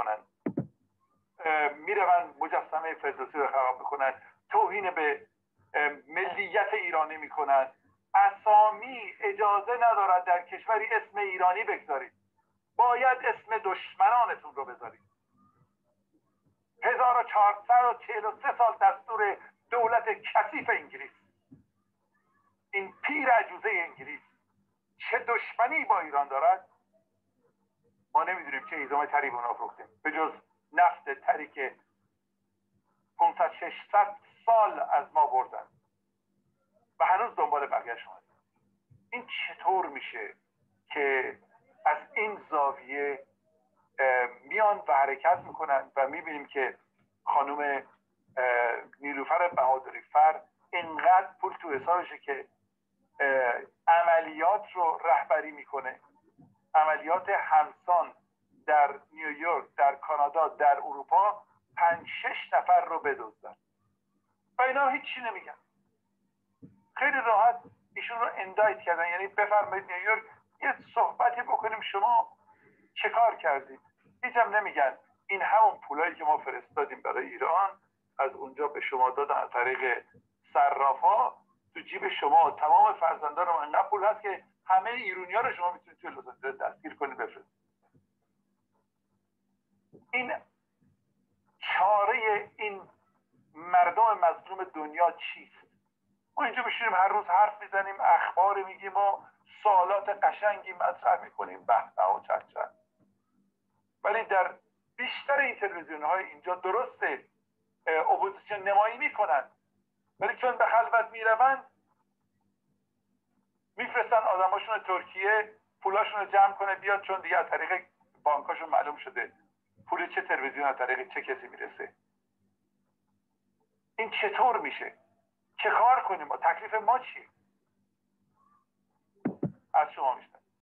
می‌کنن. می‌روند مجسمه فردوسی رو خراب می‌کنن. توهین به ملیت ایرانی می‌کنن. اسامی اجازه ندارد در کشوری اسم ایرانی بگذارید. باید اسم دشمنانتون رو بذارید. 1443 سال دستور دولت کثیف انگلیس. این پیر عجوزه انگلیس چه دشمنی با ایران دارد؟ ما نمی‌دونیم چه ایزام تری به فروختیم. به جز نفت تری که 500 600 سال از ما بردن. و هنوز دنبال بقیه شما این چطور میشه که از این زاویه میان و حرکت می‌کنن و می‌بینیم که خانم نیلوفر بهادری فر اینقدر پول تو حسابشه که عملیات رو رهبری می‌کنه. عملیات همسان در نیویورک در کانادا در اروپا پنج شش نفر رو بدزدن. و اینا هیچی نمیگن. خیلی راحت ایشون رو اندایت کردن. یعنی بفرمایید نیویورک یه صحبتی بکنیم. شما چه کار کردید؟ هیچ هم نمیگن. این همون پولایی که ما فرستادیم برای ایران از اونجا به شما دادن از طریق صراف ها تو جیب شما. تمام فرزندان انقدر پول هست که همه ایرونی ها رو شما می‌تونید توی لس دستگیر کنید بفرستید. این چاره این مردم مظلوم دنیا چیست؟ ما اینجا بشینیم هر روز حرف می‌زنیم اخبار میگیم و سوالات قشنگی مطرح می‌کنیم بحث و چند ولی در بیشتر این تلویزیون های اینجا درسته اپوزیسیون نمایی می‌کنن. ولی چون به خلوت می‌روند میفرستن آدماشون ترکیه پولاشون رو جمع کنه بیاد چون دیگه از طریق بانکاشون معلوم شده. پول چه تلویزیون از طریق چه کسی می‌رسه؟ این چطور میشه؟ چه کار کنیم؟ ما تکلیف ما چیه؟ از شما میشتم